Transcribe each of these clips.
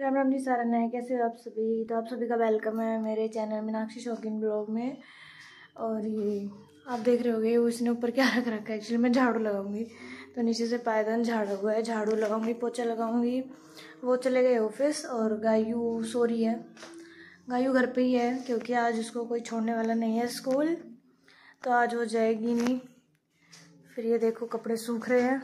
राम राम जी सारा नया, कैसे हो आप सभी? तो आप सभी का वेलकम है मेरे चैनल मीनाक्षी शौकीन ब्लॉग में। और ये, आप देख रहे होगे, उसने ऊपर क्या रख रखा है? एक्चुअली मैं झाड़ू लगाऊँगी। तो नीचे से पायदान झाड़ा हुआ है, झाड़ू लगाऊँगी, पोछा लगाऊँगी। वो चले गए ऑफ़िस और गायू सो रही है। गायू घर पे ही है, क्योंकि आज उसको कोई छोड़ने वाला नहीं है स्कूल तो आज वो जाएगी नहीं। फिर ये देखो कपड़े सूख रहे हैं।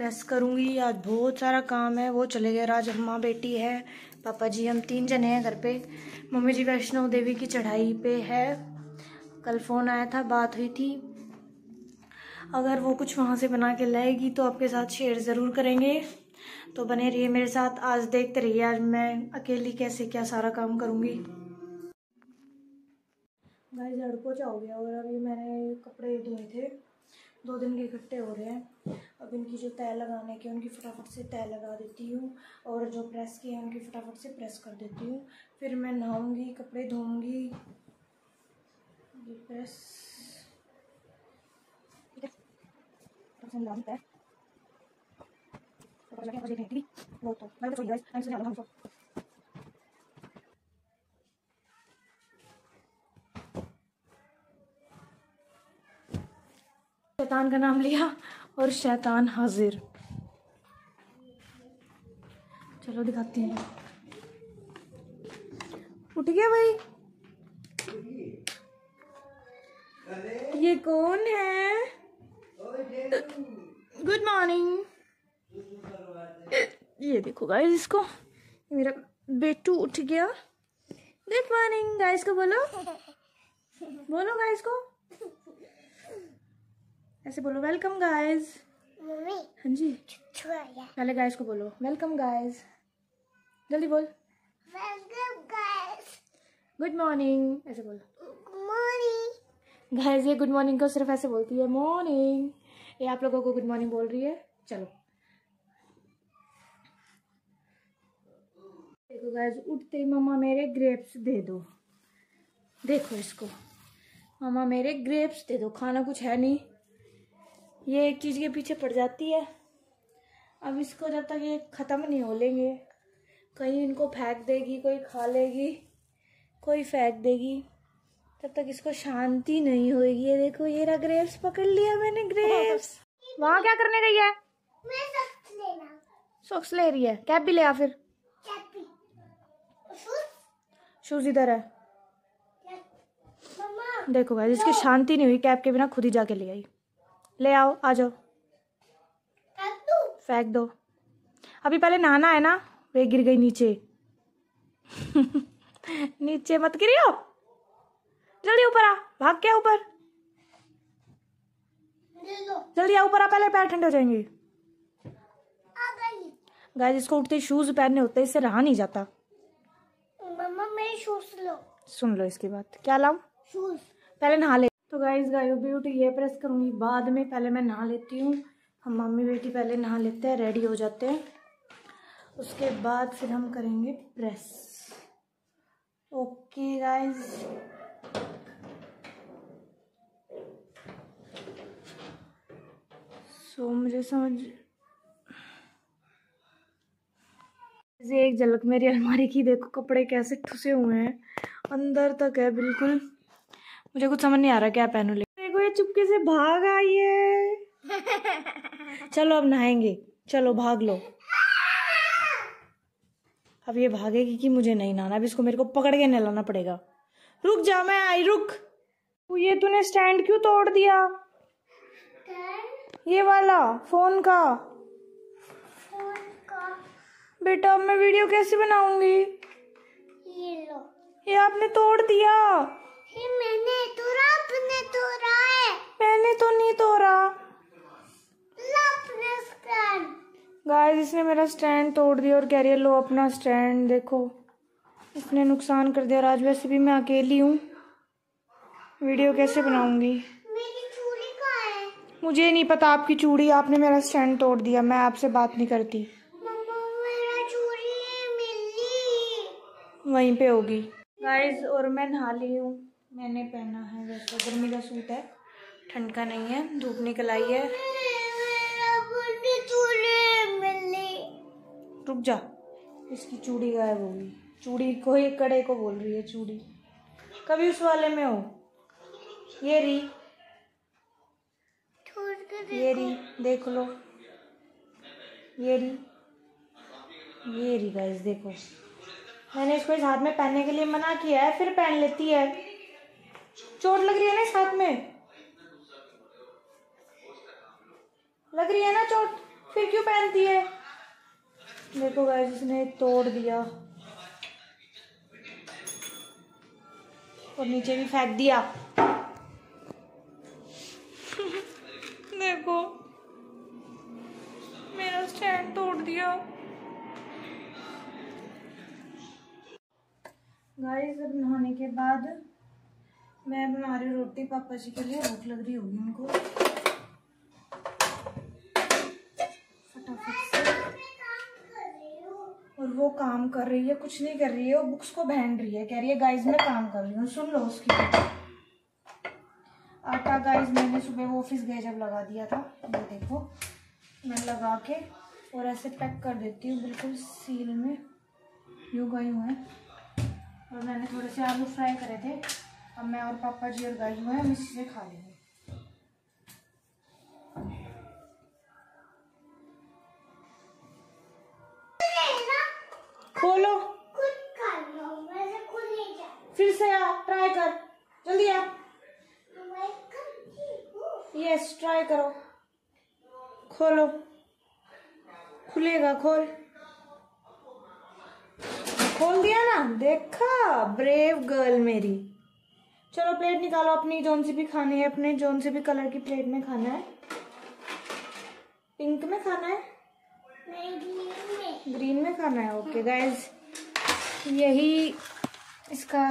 प्रेस करूँगी। आज बहुत सारा काम है। वो चले गए। राज माँ बेटी है। पापा जी, हम तीन जने हैं घर पे। मम्मी जी वैष्णो देवी की चढ़ाई पे है। कल फ़ोन आया था, बात हुई थी। अगर वो कुछ वहाँ से बना के लाएगी तो आपके साथ शेयर ज़रूर करेंगे। तो बने रहिए मेरे साथ। आज देखते रहिए, आज मैं अकेली कैसे क्या सारा काम करूँगी। भाई पोछा हो गया और अभी मैंने कपड़े धोए थे। दो दिन के इकट्ठे हो रहे हैं। अब इनकी जो तय लगाने की, उनकी फटाफट से तय लगा देती हूँ और जो प्रेस की है, उनकी फटाफट से प्रेस कर देती हूँ। फिर मैं नहाऊँगी, कपड़े धोऊँगी। प्रेस। तो। तो शैतान का नाम लिया। और शैतान हाजिर। चलो दिखाती हूँ। उठ गया भाई। ये कौन है? गुड मॉर्निंग ये देखो गाइस इसको। मेरा बेटू उठ गया। गुड मॉर्निंग गाइस को बोलो। बोलो गाइस को। ऐसे बोलो वेलकम गाइस मम्मी हाँ जी। पहले गाइस को बोलो वेलकम गाइस जल्दी बोल। वेलकम गाइस गुड मॉर्निंग ऐसे बोलो। मॉर्निंग गाइस ये गुड मॉर्निंग को सिर्फ़ ऐसे बोलती है मॉर्निंग ये आप लोगों को गुड मॉर्निंग बोल रही है। चलो। देखो गाइस उठते ही मम्मा मेरे ग्रेप्स दे दो। देखो इसको। मम्मा मेरे ग्रेप्स दे दो। खाना कुछ है नहीं। ये एक चीज़ के पीछे पड़ जाती है। अब इसको जब तक ये ख़त्म नहीं हो लेंगे कहीं इनको फेंक देगी कोई खा लेगी कोई फेंक देगी तब तक इसको शांति नहीं होगी। ये देखो ये रहा ग्रेप्स पकड़ लिया मैंने ग्रेप्स वहाँ क्या करने गई है? मैं सब लेना सॉक्स ले रही है। कैप भी ले आ फिर। शूज़ इधर है। देखो भाई इसकी शांति नहीं हुई। कैप के बिना खुद ही जाके ले आई। ले आओ आ जाओ। फेंक दो। अभी पहले नहाना है ना वे गिर गई नीचे। नीचे मत गिरियो जल्दी ऊपर आ। भाग के आ ऊपर जल्दी आ ऊपर आ पहले पैर ठंडे हो जाएँगे। गाय जिसको उठते शूज़ पहनने होते इससे रहा नहीं जाता। मम्मा मेरे शूज़ लो। सुन लो इसकी बात। क्या लाऊं? शूज़ पहले नहा ले। तो गाइस गायो ब्यूटी ये प्रेस करूँगी। बाद में पहले मैं नहा लेती हूँ। हम मम्मी बेटी पहले नहा लेते हैं रेडी हो जाते हैं। उसके बाद फिर हम करेंगे प्रेस ओके गाइस सो मुझे समझ एक झलक मेरी अलमारी की, देखो कपड़े कैसे ठुसे हुए हैं। अंदर तक है, बिल्कुल। मुझे कुछ समझ नहीं आ रहा क्या पहनूं लेकिन देखो ये चुपके से भाग आई है। चलो अब नहाएँगे। चलो भाग लो। अब ये भागेगी कि मुझे नहीं नहाना? अब इसको मेरे को पकड़ के नहलाना पड़ेगा। रुक जा मैं आई रुक। ये तूने स्टैंड क्यों तोड़ दिया? ये वाला फ़ोन का। फ़ोन का। बेटा अब मैं वीडियो कैसे बनाऊँगी? ये लो। ये आपने तोड़ दिया ये मैंने तोड़ा अपने तोड़ा है मैंने तो नहीं तोड़ा लो अपने स्टैंड गाइस इसने मेरा स्टैंड तोड़ दिया और कह रही है लो अपना स्टैंड देखो। इसने नुकसान कर दिया और आज वैसे भी मैं अकेली हूँ। वीडियो कैसे बनाऊँगी? चूड़ी मुझे नहीं पता आपकी चूड़ी आपने मेरा स्टैंड तोड़ दिया मैं आपसे बात नहीं करती। मम्मा मेरा चूड़ी मिली। वहीं पे होगी। गाइस और मैं नहा ली हूँ। मैंने पहना है वैसे गर्मी का सूट है। ठंड का नहीं है धूप निकल आई है। रुक जा। इसकी चूड़ी गायब होगी चूड़ी को ही कड़े को बोल रही है, चूड़ी। कभी उस वाले में हो। ये री। ये री, देख लो। ये री। ये री गाइस देखो। मैंने इसको इस हाथ में पहनने के लिए मना किया है, फिर पहन लेती है। चोट लग रही है ना इस हाथ में? लग रही है ना चोट? फिर क्यों पहनती है? देखो गाइस इसने तोड़ दिया। और नीचे भी फेंक दिया। देखो मेरा स्टैंड तोड़ दिया। गाइस अब नहाने के बाद मैं बना रही हूँ रोटी पापा जी के लिए भूख लग रही होगी उनको। वो काम कर रही है, कुछ नहीं कर रही है, वो बुक्स को बहन रही है, कह रही है गाइज़ मैं काम कर रही हूँ, सुन लो उसकी आटा गाइज़ मैंने सुबह वो ऑफ़िस गए जब लगा दिया था, ये देखो, मैं लगा के और ऐसे पैक कर देती हूँ, बिल्कुल सील में, यू गई हुए हैं। और मैंने थोड़े से आलू फ्राई करे थे, अब मैं और पापा जी और गई हुए हैं, हम इसी से खा लेंगे। फिर से आ ट्राई कर। जल्दी आ। यस ट्राई करो। खोलो। खुलेगा खोल। खोल दिया ना? देखा? ब्रेव गर्ल मेरी। चलो प्लेट निकालो। अपनी जोन सी भी खानी है। अपने जोन से भी कलर की प्लेट में खाना है। पिंक में खाना है? मैं ग्रीन में। ग्रीन में खाना है। ओके गाइस यही इसका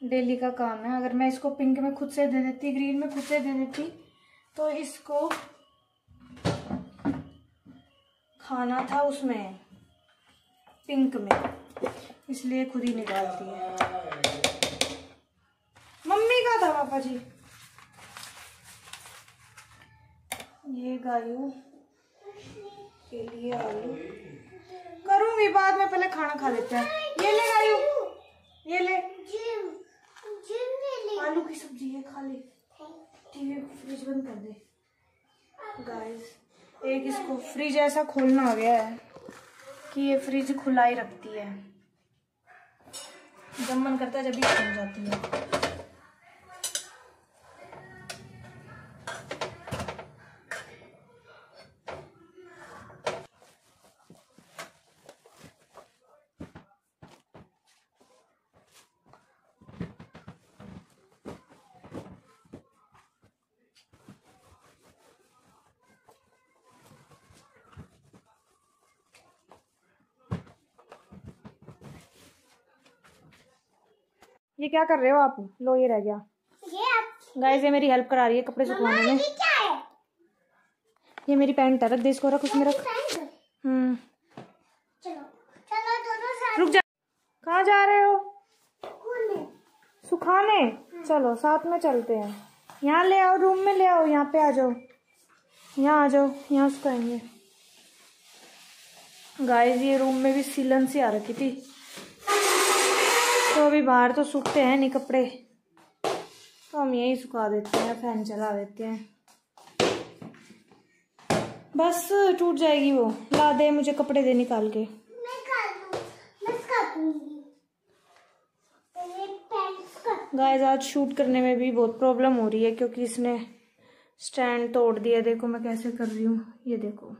डेली का काम है। अगर मैं इसको पिंक में खुद से दे देती, ग्रीन में खुद से दे देती तो इसको खाना था उसमें, पिंक में। इसलिए खुद ही निकालती है। मम्मी का था पापा जी। ये गायू के लिए आलू। करूँगी, बाद में पहले खाना खा लेते हैं। ये ले गायू। ये ले। जिम जिम ले ले। आलू की सब्ज़ी है खा ले। टीवी फ्रिज बंद कर दे। गाइस एक इसको फ्रिज ऐसा खोलना आ गया है कि ये फ्रिज खुला ही रखती है। जब मन करता है जब भी खुल जाती है। ये क्या कर रहे हो आप? लो ये रह गया। गाइस ये मेरी हेल्प करा रही है कपड़े सुखवाने में। ये क्या है? ये मेरी पैंट है रख दे इसको रख उसमें रख। हम्म। चलो चलो रुक जा। कहाँ जा रहे हो? सुखाने। चलो साथ में चलते हैं। यहाँ ले आओ रूम में ले आओ यहाँ पे आ जाओ। यहाँ आ जाओ यहाँ सुखाएँगे गाइस ये रूम में भी सीलन सी आ रखी थी। तो अभी बाहर तो सूखते हैं नहीं कपड़े। तो हम यही सुखा देते हैं फ़ैन चला देते हैं। बस टूट जाएगी वो। ला दे मुझे कपड़े दे निकाल के। गाइस आज शूट करने में भी बहुत प्रॉब्लम हो रही है क्योंकि इसने स्टैंड तोड़ दिया। देखो मैं कैसे कर रही हूँ। ये देखो।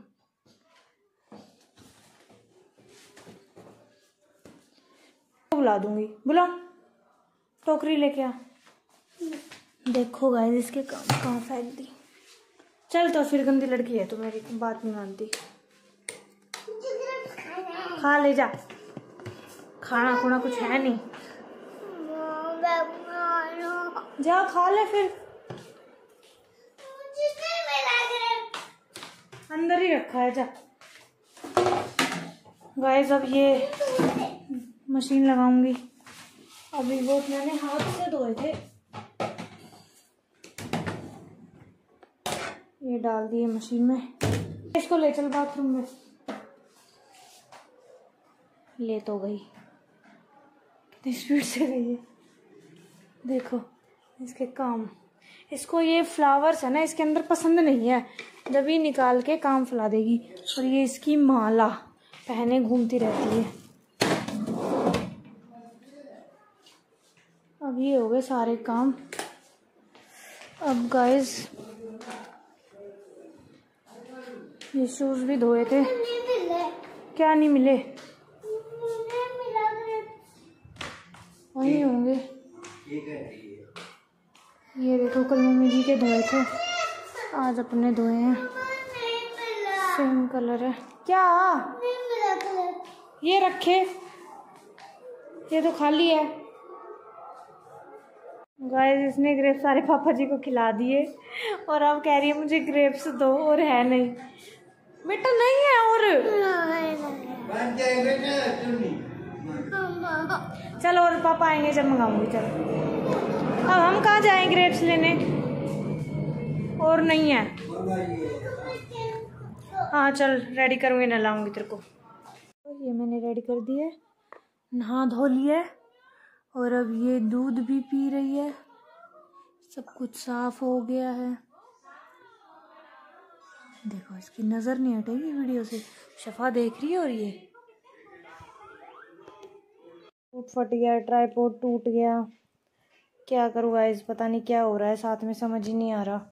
बुला दूँगी। बुला। टोकरी लेके आ। देखो गाइस इसके काम कहाँ फेंक दी चल तो फिर गंदी लड़की है तो मेरी बात नहीं मानती। खा ले, जा। खाना खुना कुछ है नहीं। जा, खा ले फिर। अंदर ही रखा है, जा। गाइस अब ये मशीन लगाऊँगी। अभी वो मैंने हाथ से धोए थे। ये डाल दिए मशीन में। इसको ले चल बाथरूम में। ले तो गई। कितनी स्पीड से गई है। देखो इसके काम। इसको ये फ्लावर्स है ना इसके अंदर पसंद नहीं है। जब ये निकाल के काम फैला देगी। और ये इसकी माला पहने घूमती रहती है। ये हो गए सारे काम। अब गाइस ये शूज़ भी धोए थे। क्या नहीं मिले? वही होंगे। ये देखो, कल मम्मी जी के धोए थे। आज अपने धोए हैं। सेम कलर है। क्या। ये रखे। ये तो खाली है। गाइस इसने ग्रेप्स सारे पापा जी को खिला दिए। और अब कह रही है मुझे ग्रेप्स दो और है नहीं। बेटा नहीं है और। चलो और पापा आएँगे जब मंगाऊँगी चलो। अब हम कहाँ जाएँ ग्रेप्स लेने? और नहीं है। हाँ चल रेडी करूँगी ना लाऊँगी तेरे को। ये मैंने रेडी कर दी है। नहा धो लिया और अब ये दूध भी पी रही है। सब कुछ साफ़ हो गया है। देखो, इसकी नज़र नहीं हटेगी वीडियो से। शफा देख रही है और ये। टूट फट गया, ट्राईपोर्ट टूट गया। क्या करूँगा इस पता नहीं क्या हो रहा है। साथ में समझ ही नहीं आ रहा।